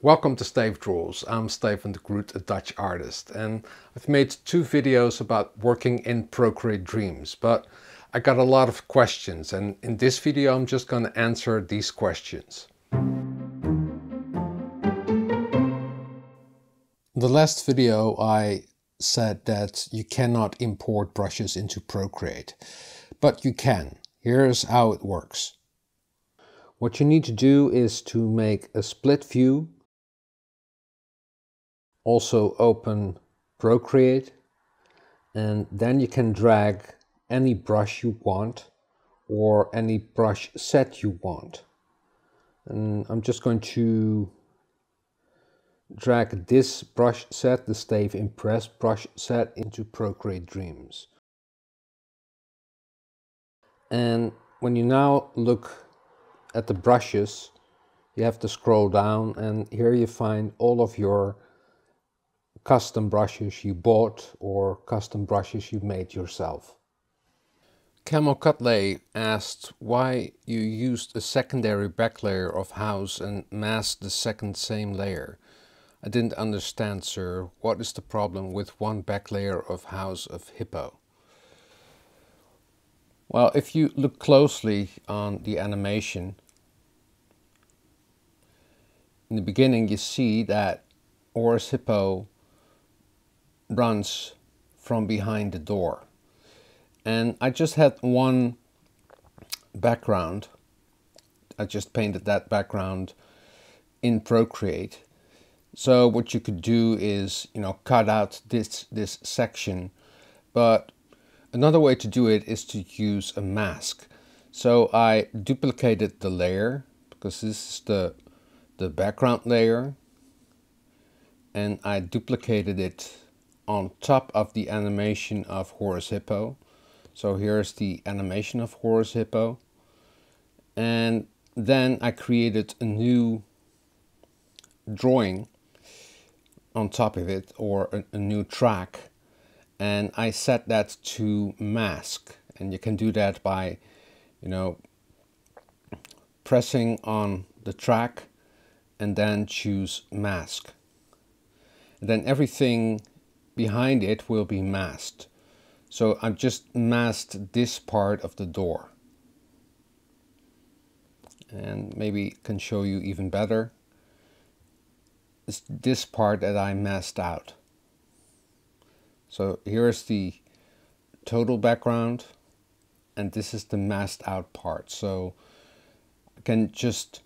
Welcome to Stayf Draws. I'm Steven de Groot, a Dutch artist, and I've made two videos about working in Procreate Dreams, but I got a lot of questions, and in this video I'm just going to answer these questions. The last video I said that you cannot import brushes into Procreate, but you can. Here's how it works. What you need to do is to make a split view also open Procreate and then you can drag any brush you want or any brush set you want. And I'm just going to drag this brush set, the Stayf Impress brush set into Procreate Dreams. And when you now look at the brushes, you have to scroll down and here you find all of your custom brushes you bought or custom brushes you made yourself. Camel Cutley asked why you used a secondary back layer of house and masked the second same layer. I didn't understand, sir. What is the problem with one back layer of house of hippo? Well, if you look closely on the animation, in the beginning you see that Horus Hippo runs from behind the door. And I just had one background. I just painted that background in Procreate. So what you could do is, you know, cut out this, this section. But another way to do it is to use a mask. So I duplicated the layer because this is the, the background layer. And I duplicated it on top of the animation of Horus Hippo. So here's the animation of Horus Hippo. And then I created a new drawing on top of it or a, a new track and I set that to mask and you can do that by you know pressing on the track and then choose mask and then everything behind it will be masked. So I've just masked this part of the door. And maybe can show you even better. It's this part that I masked out. So here's the total background and this is the masked out part. So I can just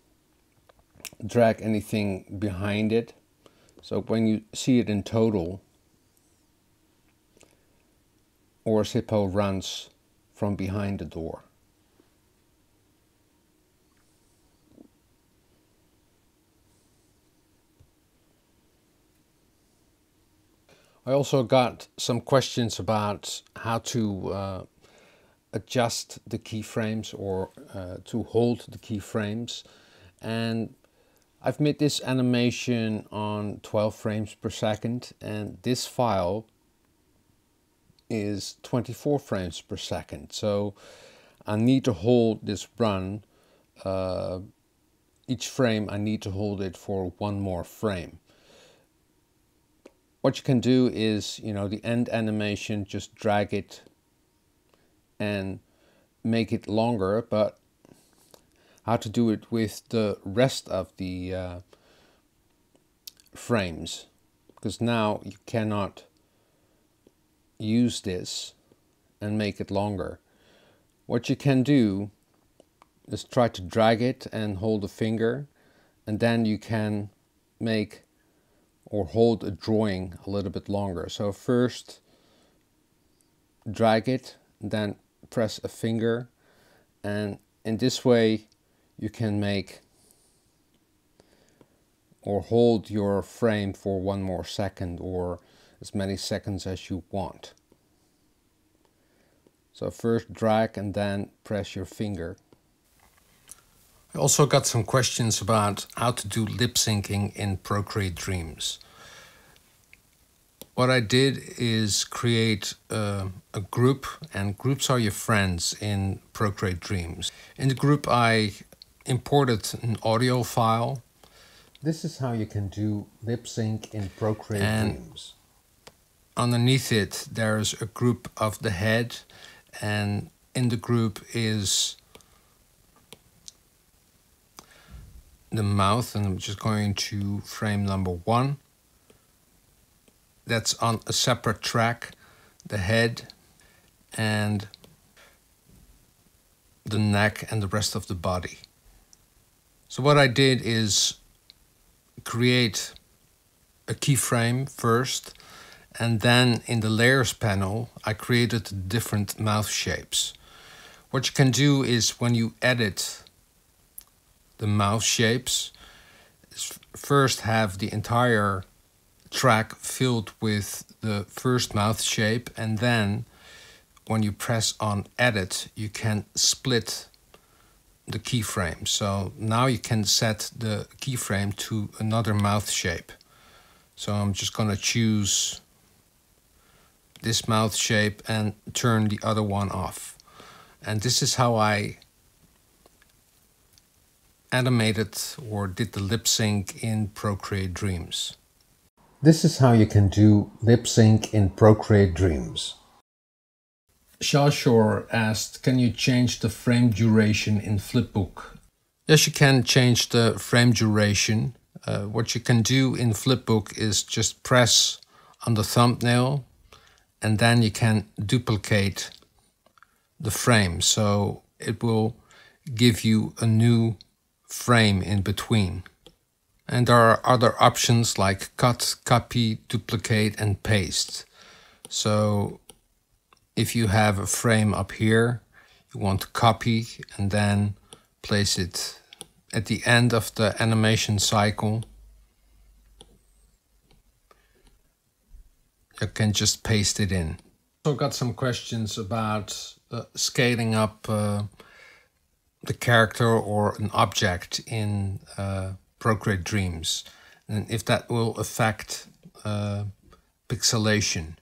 drag anything behind it. So when you see it in total, Horus Hippo runs from behind the door. I also got some questions about how to uh, adjust the keyframes or uh, to hold the keyframes and I've made this animation on 12 frames per second and this file is 24 frames per second. So I need to hold this run. Uh, each frame I need to hold it for one more frame. What you can do is, you know, the end animation, just drag it and make it longer, but how to do it with the rest of the uh, frames because now you cannot use this and make it longer. What you can do is try to drag it and hold a finger and then you can make or hold a drawing a little bit longer. So first drag it, then press a finger and in this way you can make or hold your frame for one more second or as many seconds as you want. So first drag and then press your finger. I also got some questions about how to do lip syncing in Procreate Dreams. What I did is create a, a, group, and groups are your friends in Procreate Dreams. In the group, I imported an audio file This is how you can do lip sync in Procreate And- Dreams. Underneath it there's a group of the head and in the group is the mouth and I'm just going to frame number one. That's on a separate track the head and the neck and the rest of the body. So what I did is create a keyframe first and then in the layers panel, I created different mouth shapes. What you can do is when you edit the mouth shapes, first have the entire track filled with the first mouth shape, and then when you press on edit, you can split the keyframe. So now you can set the keyframe to another mouth shape. So I'm just gonna choose this mouth shape and turn the other one off. And this is how I animated or did the lip sync in Procreate Dreams. This is how you can do lip sync in Procreate Dreams. Shawshore asked, can you change the frame duration in Flipbook? Yes, you can change the frame duration. Uh, what you can do in Flipbook is just press on the thumbnail and then you can duplicate the frame. So it will give you a new frame in between. And there are other options like cut, copy, duplicate and paste. So if you have a frame up here, you want to copy and then place it at the end of the animation cycle. You can just paste it in. Also got some questions about uh, scaling up uh, the character or an object in uh, Procreate Dreams and if that will affect uh, pixelation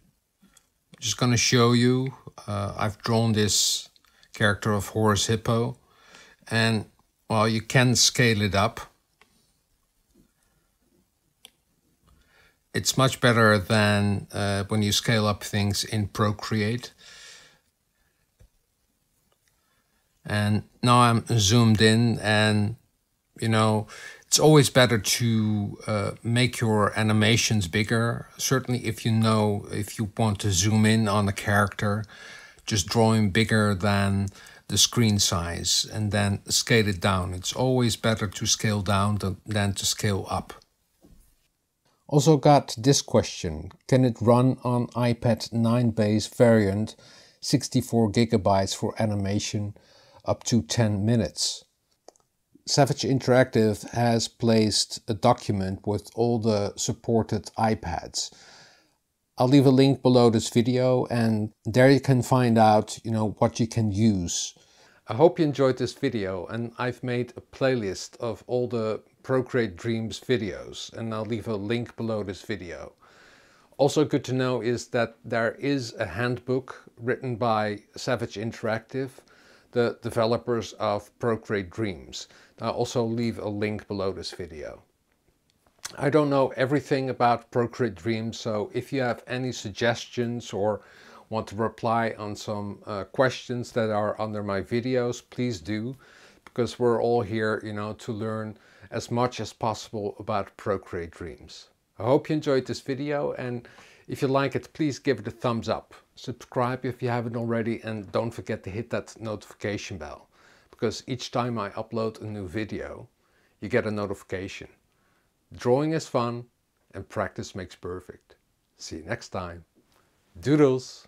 just going to show you. Uh, I've drawn this character of Horus Hippo, and well, you can scale it up. It's much better than uh, when you scale up things in Procreate. And now I'm zoomed in, and you know, it's always better to uh, make your animations bigger. Certainly, if you know if you want to zoom in on a character, just draw him bigger than the screen size and then scale it down. It's always better to scale down than, than to scale up. Also got this question. Can it run on iPad 9 base variant 64 gigabytes for animation up to 10 minutes? Savage Interactive has placed a document with all the supported iPads. I'll leave a link below this video and there you can find out, you know, what you can use. I hope you enjoyed this video and I've made a playlist of all the Procreate Dreams videos and I'll leave a link below this video. Also good to know is that there is a handbook written by Savage Interactive, the developers of Procreate Dreams. I'll also leave a link below this video. I don't know everything about Procreate Dreams, so if you have any suggestions or want to reply on some uh, questions that are under my videos, please do, because we're all here, you know, to learn as much as possible about Procreate Dreams. I hope you enjoyed this video and if you like it, please give it a thumbs up. Subscribe if you haven't already and don't forget to hit that notification bell because each time I upload a new video, you get a notification. Drawing is fun and practice makes perfect. See you next time. Doodles!